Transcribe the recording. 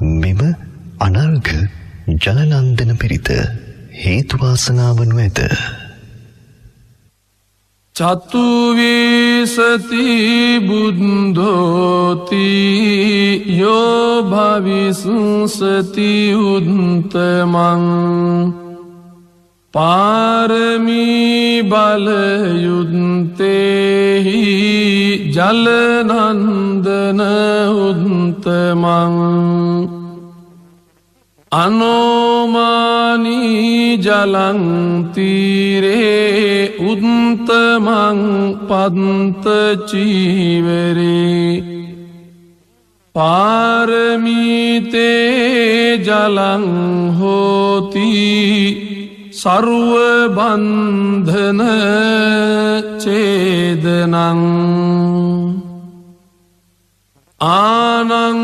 මෙම අනර්ග ජලනන්දන පිරිත හේතුවාසනාවනු ඇත. චතුවිසති බුද්ධෝති යෝභවිසුසති උන්තමං පාරමී බලයුත්තෙහි ජලනන්දන උන්තමං අනෝමානී ජලංතීරේ උන්තමං පන්තචීවරේ පාරමීතේ ජලංහෝති සරුවබන්ධන චේදනං ආනං